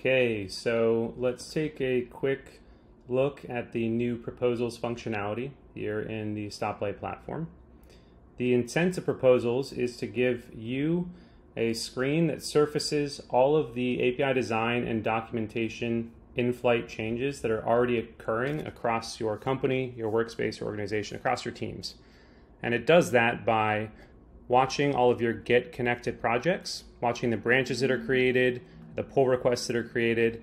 Okay, so let's take a quick look at the new proposals functionality here in the Stoplight platform. The intent of proposals is to give you a screen that surfaces all of the API design and documentation in-flight changes that are already occurring across your company, your workspace, your organization, across your teams. And it does that by watching all of your Git connected projects, watching the branches that are created, the pull requests that are created,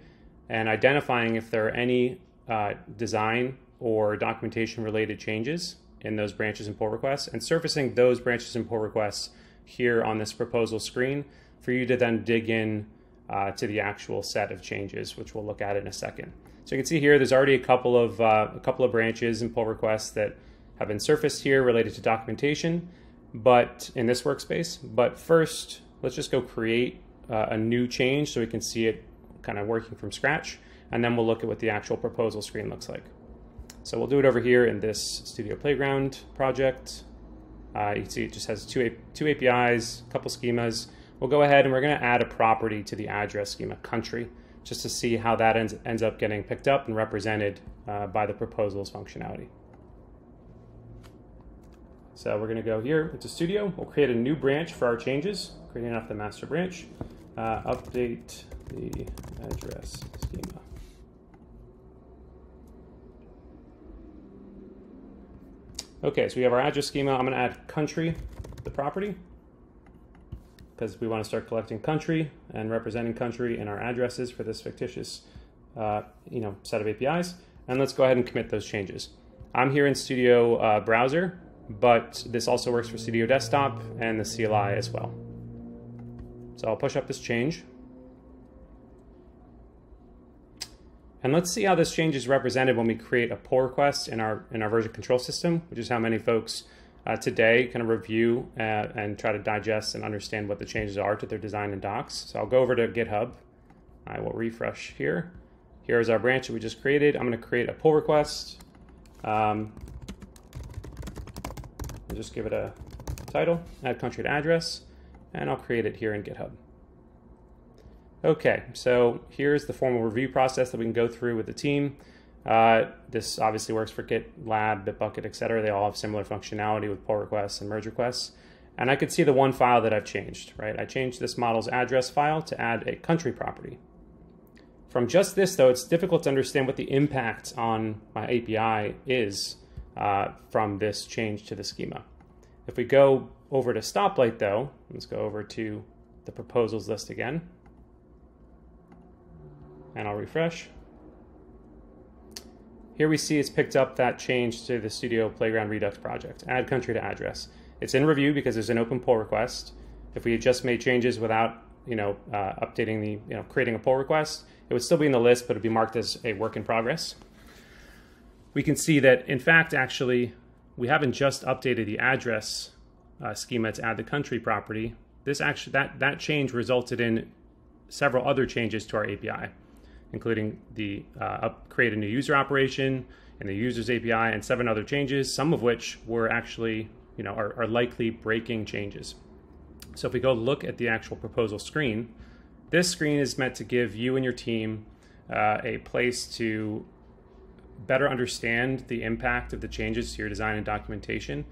and identifying if there are any uh, design or documentation related changes in those branches and pull requests, and surfacing those branches and pull requests here on this proposal screen for you to then dig in uh, to the actual set of changes, which we'll look at in a second. So you can see here, there's already a couple of uh, a couple of branches and pull requests that have been surfaced here related to documentation, but in this workspace. But first, let's just go create uh, a new change so we can see it kind of working from scratch. And then we'll look at what the actual proposal screen looks like. So we'll do it over here in this Studio Playground project. Uh, you can see it just has two, two APIs, a couple schemas. We'll go ahead and we're going to add a property to the address schema, country, just to see how that ends, ends up getting picked up and represented uh, by the proposals functionality. So we're going to go here into Studio. We'll create a new branch for our changes, creating off the master branch. Uh, update the address schema. Okay, so we have our address schema. I'm going to add country, the property, because we want to start collecting country and representing country in our addresses for this fictitious, uh, you know, set of APIs. And let's go ahead and commit those changes. I'm here in Studio uh, Browser but this also works for Studio Desktop and the CLI as well. So I'll push up this change. And let's see how this change is represented when we create a pull request in our, in our version control system, which is how many folks uh, today kind of review uh, and try to digest and understand what the changes are to their design and docs. So I'll go over to GitHub. I will refresh here. Here's our branch that we just created. I'm going to create a pull request. Um, just give it a title, add country to address, and I'll create it here in GitHub. Okay, so here's the formal review process that we can go through with the team. Uh, this obviously works for GitLab, Bitbucket, etc. They all have similar functionality with pull requests and merge requests. And I could see the one file that I've changed, right? I changed this model's address file to add a country property. From just this, though, it's difficult to understand what the impact on my API is uh, from this change to the schema. If we go over to stoplight though, let's go over to the proposals list again, and I'll refresh. Here we see it's picked up that change to the Studio Playground Redux project, add country to address. It's in review because there's an open pull request. If we had just made changes without, you know, uh, updating the, you know, creating a pull request, it would still be in the list, but it'd be marked as a work in progress we can see that, in fact, actually, we haven't just updated the address uh, schema to add the country property. This actually that that change resulted in several other changes to our API, including the uh, up, create a new user operation and the users API and seven other changes, some of which were actually you know are, are likely breaking changes. So if we go look at the actual proposal screen, this screen is meant to give you and your team uh, a place to better understand the impact of the changes to your design and documentation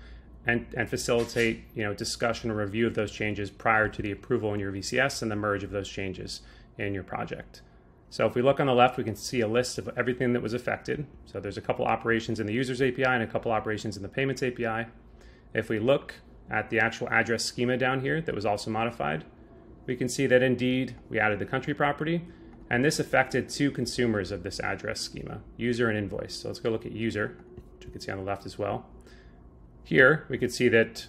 and, and facilitate you know, discussion or review of those changes prior to the approval in your VCS and the merge of those changes in your project. So if we look on the left, we can see a list of everything that was affected. So there's a couple operations in the users API and a couple operations in the payments API. If we look at the actual address schema down here that was also modified, we can see that indeed we added the country property and this affected two consumers of this address schema, user and invoice. So let's go look at user, which you can see on the left as well. Here, we could see that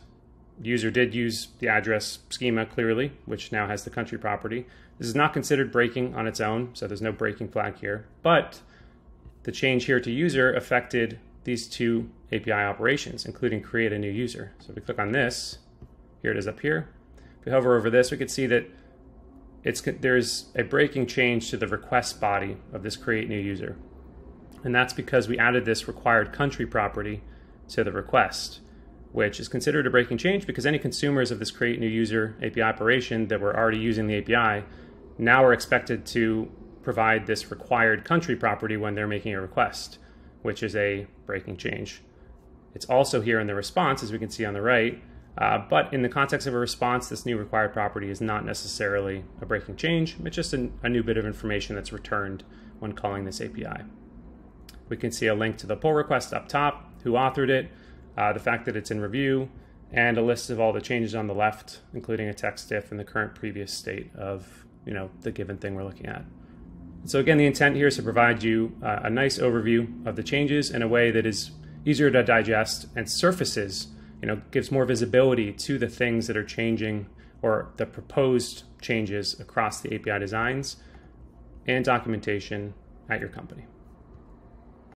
user did use the address schema clearly, which now has the country property. This is not considered breaking on its own, so there's no breaking flag here. But the change here to user affected these two API operations, including create a new user. So if we click on this, here it is up here. If we hover over this, we could see that it's, there's a breaking change to the request body of this create new user. And that's because we added this required country property to the request, which is considered a breaking change because any consumers of this create new user API operation that were already using the API now are expected to provide this required country property when they're making a request, which is a breaking change. It's also here in the response, as we can see on the right, uh, but in the context of a response, this new required property is not necessarily a breaking change. It's just a, a new bit of information that's returned when calling this API. We can see a link to the pull request up top, who authored it, uh, the fact that it's in review, and a list of all the changes on the left, including a text diff and the current previous state of you know the given thing we're looking at. So again, the intent here is to provide you uh, a nice overview of the changes in a way that is easier to digest and surfaces, you know, gives more visibility to the things that are changing or the proposed changes across the API designs and documentation at your company.